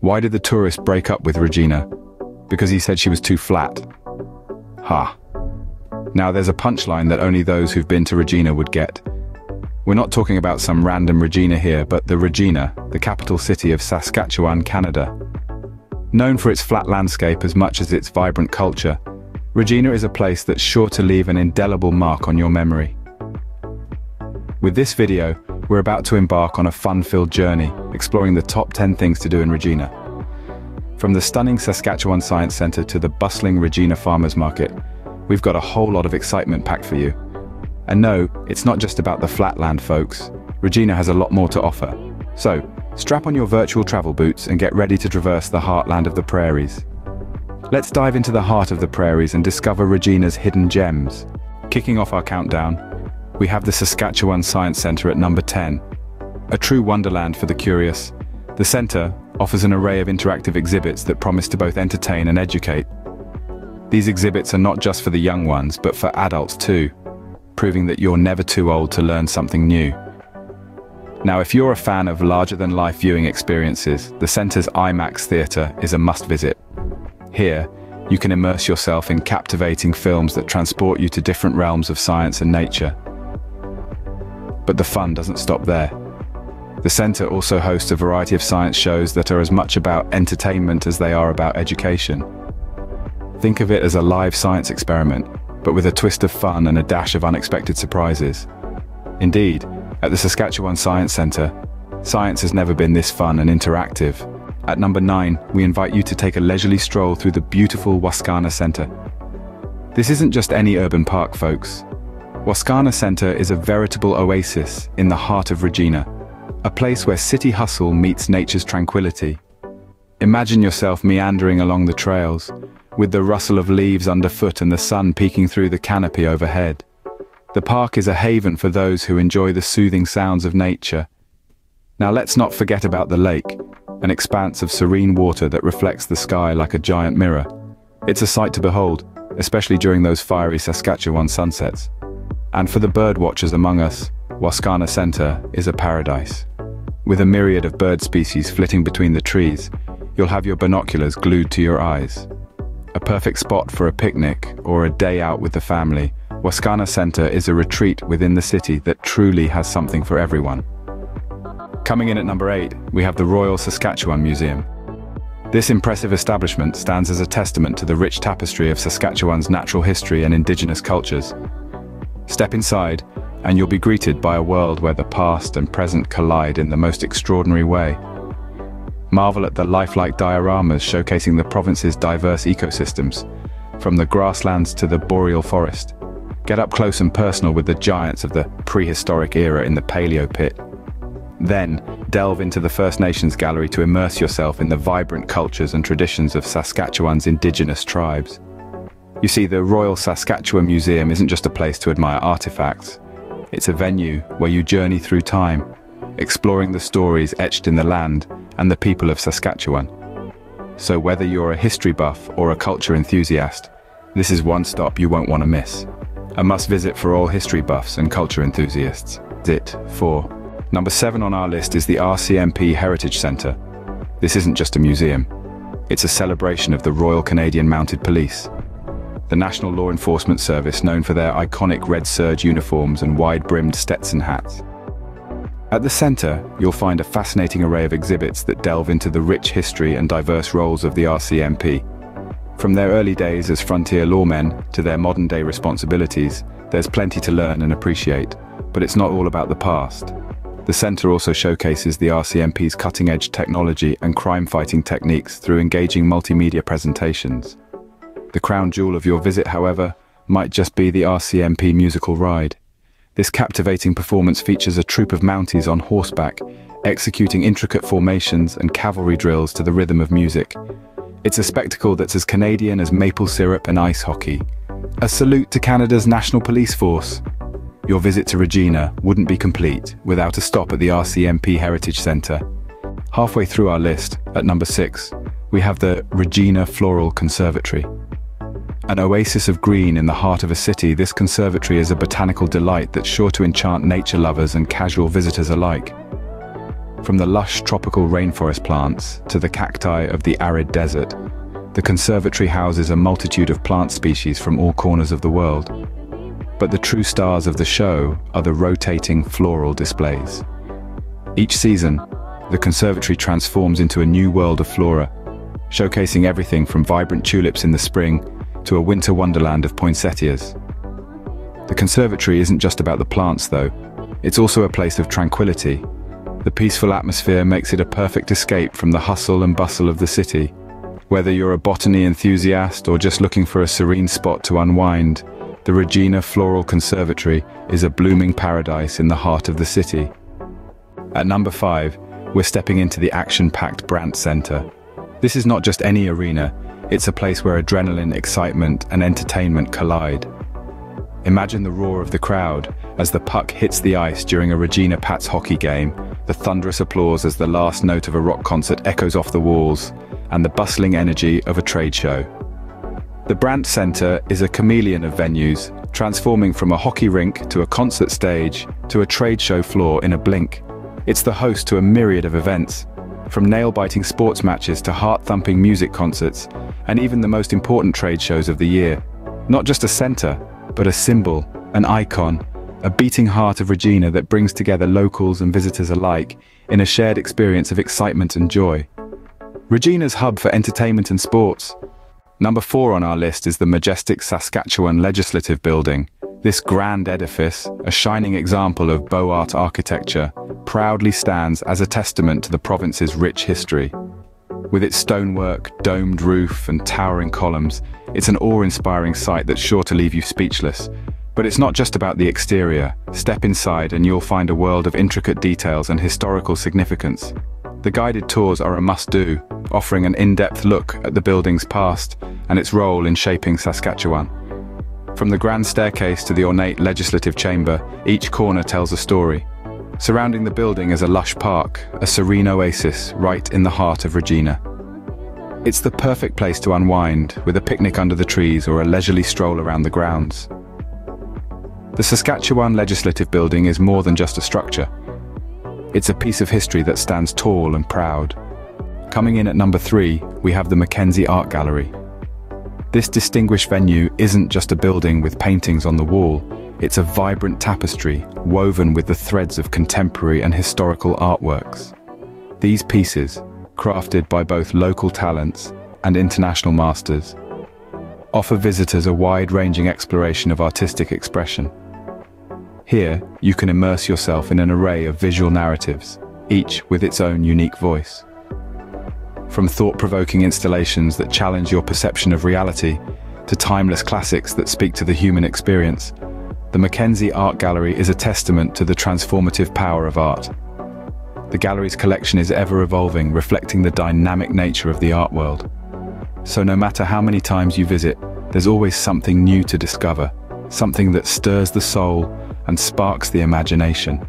Why did the tourist break up with Regina? Because he said she was too flat. Ha. Now there's a punchline that only those who've been to Regina would get. We're not talking about some random Regina here, but the Regina, the capital city of Saskatchewan, Canada. Known for its flat landscape as much as its vibrant culture, Regina is a place that's sure to leave an indelible mark on your memory. With this video, we're about to embark on a fun-filled journey, exploring the top 10 things to do in Regina. From the stunning Saskatchewan Science Centre to the bustling Regina Farmers Market, we've got a whole lot of excitement packed for you. And no, it's not just about the flatland, folks. Regina has a lot more to offer. So, strap on your virtual travel boots and get ready to traverse the heartland of the prairies. Let's dive into the heart of the prairies and discover Regina's hidden gems. Kicking off our countdown, we have the Saskatchewan Science Centre at number 10. A true wonderland for the curious, the centre offers an array of interactive exhibits that promise to both entertain and educate. These exhibits are not just for the young ones, but for adults too, proving that you're never too old to learn something new. Now, if you're a fan of larger-than-life viewing experiences, the centre's IMAX theatre is a must-visit. Here, you can immerse yourself in captivating films that transport you to different realms of science and nature. But the fun doesn't stop there. The centre also hosts a variety of science shows that are as much about entertainment as they are about education. Think of it as a live science experiment, but with a twist of fun and a dash of unexpected surprises. Indeed, at the Saskatchewan Science Centre, science has never been this fun and interactive. At number 9, we invite you to take a leisurely stroll through the beautiful Wascana Centre. This isn't just any urban park, folks. Wascana Centre is a veritable oasis in the heart of Regina, a place where city hustle meets nature's tranquility. Imagine yourself meandering along the trails, with the rustle of leaves underfoot and the sun peeking through the canopy overhead. The park is a haven for those who enjoy the soothing sounds of nature. Now let's not forget about the lake, an expanse of serene water that reflects the sky like a giant mirror. It's a sight to behold, especially during those fiery Saskatchewan sunsets. And for the bird watchers among us, Wascana Centre is a paradise. With a myriad of bird species flitting between the trees, you'll have your binoculars glued to your eyes. A perfect spot for a picnic or a day out with the family, Wascana Centre is a retreat within the city that truly has something for everyone. Coming in at number 8, we have the Royal Saskatchewan Museum. This impressive establishment stands as a testament to the rich tapestry of Saskatchewan's natural history and indigenous cultures, Step inside, and you'll be greeted by a world where the past and present collide in the most extraordinary way. Marvel at the lifelike dioramas showcasing the province's diverse ecosystems, from the grasslands to the boreal forest. Get up close and personal with the giants of the prehistoric era in the Paleo Pit. Then, delve into the First Nations Gallery to immerse yourself in the vibrant cultures and traditions of Saskatchewan's indigenous tribes. You see, the Royal Saskatchewan Museum isn't just a place to admire artifacts. It's a venue where you journey through time, exploring the stories etched in the land and the people of Saskatchewan. So whether you're a history buff or a culture enthusiast, this is one stop you won't want to miss. A must-visit for all history buffs and culture enthusiasts. It 4. Number 7 on our list is the RCMP Heritage Centre. This isn't just a museum. It's a celebration of the Royal Canadian Mounted Police, the National Law Enforcement Service known for their iconic red serge uniforms and wide-brimmed Stetson hats. At the centre, you'll find a fascinating array of exhibits that delve into the rich history and diverse roles of the RCMP. From their early days as frontier lawmen to their modern-day responsibilities, there's plenty to learn and appreciate, but it's not all about the past. The centre also showcases the RCMP's cutting-edge technology and crime-fighting techniques through engaging multimedia presentations. The crown jewel of your visit, however, might just be the RCMP musical ride. This captivating performance features a troop of Mounties on horseback, executing intricate formations and cavalry drills to the rhythm of music. It's a spectacle that's as Canadian as maple syrup and ice hockey. A salute to Canada's National Police Force. Your visit to Regina wouldn't be complete without a stop at the RCMP Heritage Centre. Halfway through our list, at number 6, we have the Regina Floral Conservatory. An oasis of green in the heart of a city, this conservatory is a botanical delight that's sure to enchant nature lovers and casual visitors alike. From the lush tropical rainforest plants to the cacti of the arid desert, the conservatory houses a multitude of plant species from all corners of the world. But the true stars of the show are the rotating floral displays. Each season, the conservatory transforms into a new world of flora, showcasing everything from vibrant tulips in the spring to a winter wonderland of poinsettias. The conservatory isn't just about the plants though, it's also a place of tranquility. The peaceful atmosphere makes it a perfect escape from the hustle and bustle of the city. Whether you're a botany enthusiast or just looking for a serene spot to unwind, the Regina Floral Conservatory is a blooming paradise in the heart of the city. At number 5, we're stepping into the action-packed Brandt Centre. This is not just any arena, it's a place where adrenaline, excitement and entertainment collide. Imagine the roar of the crowd as the puck hits the ice during a Regina Pats hockey game, the thunderous applause as the last note of a rock concert echoes off the walls, and the bustling energy of a trade show. The Brandt Centre is a chameleon of venues, transforming from a hockey rink to a concert stage to a trade show floor in a blink. It's the host to a myriad of events, from nail-biting sports matches to heart-thumping music concerts, and even the most important trade shows of the year. Not just a centre, but a symbol, an icon, a beating heart of Regina that brings together locals and visitors alike in a shared experience of excitement and joy. Regina's hub for entertainment and sports. Number four on our list is the majestic Saskatchewan Legislative Building. This grand edifice, a shining example of Beaux Arts architecture, proudly stands as a testament to the province's rich history. With its stonework, domed roof and towering columns, it's an awe-inspiring sight that's sure to leave you speechless. But it's not just about the exterior. Step inside and you'll find a world of intricate details and historical significance. The guided tours are a must-do, offering an in-depth look at the building's past and its role in shaping Saskatchewan. From the grand staircase to the ornate legislative chamber, each corner tells a story. Surrounding the building is a lush park, a serene oasis right in the heart of Regina. It's the perfect place to unwind, with a picnic under the trees or a leisurely stroll around the grounds. The Saskatchewan Legislative Building is more than just a structure. It's a piece of history that stands tall and proud. Coming in at number three, we have the Mackenzie Art Gallery. This distinguished venue isn't just a building with paintings on the wall, it's a vibrant tapestry woven with the threads of contemporary and historical artworks. These pieces, crafted by both local talents and international masters, offer visitors a wide-ranging exploration of artistic expression. Here, you can immerse yourself in an array of visual narratives, each with its own unique voice. From thought-provoking installations that challenge your perception of reality, to timeless classics that speak to the human experience, the Mackenzie Art Gallery is a testament to the transformative power of art. The gallery's collection is ever evolving, reflecting the dynamic nature of the art world. So no matter how many times you visit, there's always something new to discover, something that stirs the soul and sparks the imagination.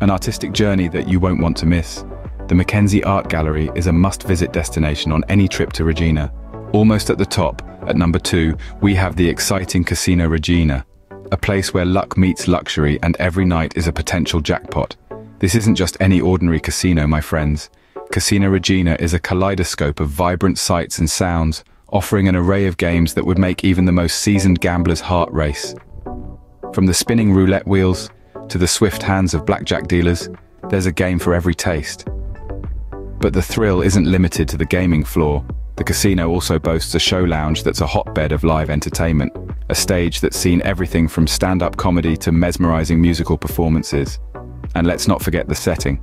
An artistic journey that you won't want to miss. The Mackenzie Art Gallery is a must-visit destination on any trip to Regina. Almost at the top, at number two, we have the exciting Casino Regina, a place where luck meets luxury and every night is a potential jackpot. This isn't just any ordinary casino, my friends. Casino Regina is a kaleidoscope of vibrant sights and sounds, offering an array of games that would make even the most seasoned gambler's heart race. From the spinning roulette wheels to the swift hands of blackjack dealers, there's a game for every taste. But the thrill isn't limited to the gaming floor. The casino also boasts a show lounge that's a hotbed of live entertainment a stage that's seen everything from stand-up comedy to mesmerizing musical performances. And let's not forget the setting.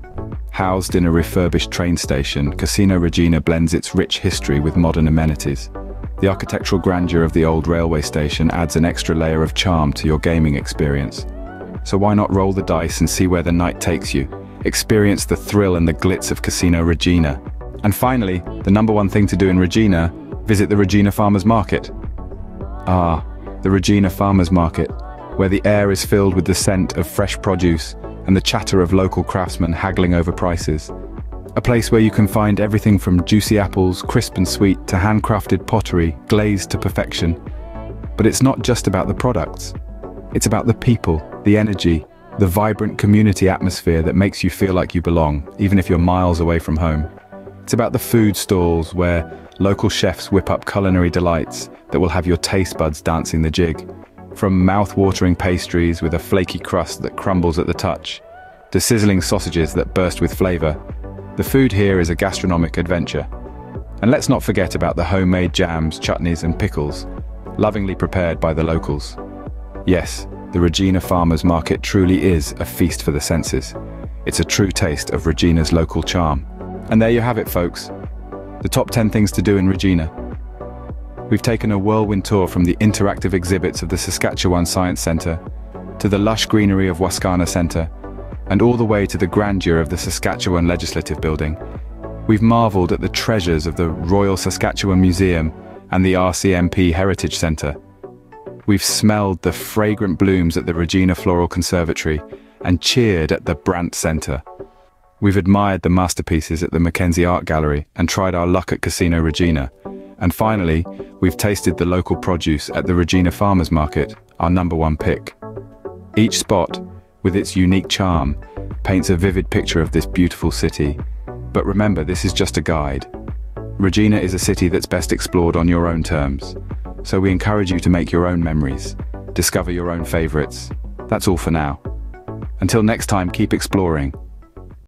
Housed in a refurbished train station, Casino Regina blends its rich history with modern amenities. The architectural grandeur of the old railway station adds an extra layer of charm to your gaming experience. So why not roll the dice and see where the night takes you? Experience the thrill and the glitz of Casino Regina. And finally, the number one thing to do in Regina, visit the Regina Farmers Market. Ah, the Regina Farmers Market, where the air is filled with the scent of fresh produce and the chatter of local craftsmen haggling over prices. A place where you can find everything from juicy apples, crisp and sweet, to handcrafted pottery, glazed to perfection. But it's not just about the products. It's about the people, the energy, The vibrant community atmosphere that makes you feel like you belong, even if you're miles away from home. It's about the food stalls where local chefs whip up culinary delights that will have your taste buds dancing the jig. From mouth-watering pastries with a flaky crust that crumbles at the touch, to sizzling sausages that burst with flavor, the food here is a gastronomic adventure. And let's not forget about the homemade jams, chutneys and pickles, lovingly prepared by the locals. Yes, the Regina Farmers Market truly is a feast for the senses. It's a true taste of Regina's local charm. And there you have it, folks. The top 10 things to do in Regina. We've taken a whirlwind tour from the interactive exhibits of the Saskatchewan Science Centre to the lush greenery of Wascana Centre and all the way to the grandeur of the Saskatchewan Legislative Building. We've marvelled at the treasures of the Royal Saskatchewan Museum and the RCMP Heritage Centre. We've smelled the fragrant blooms at the Regina Floral Conservatory and cheered at the Brandt Centre. We've admired the masterpieces at the Mackenzie Art Gallery and tried our luck at Casino Regina. And finally, we've tasted the local produce at the Regina Farmers Market, our number one pick. Each spot with its unique charm, paints a vivid picture of this beautiful city. But remember, this is just a guide. Regina is a city that's best explored on your own terms. So we encourage you to make your own memories, discover your own favorites. That's all for now. Until next time, keep exploring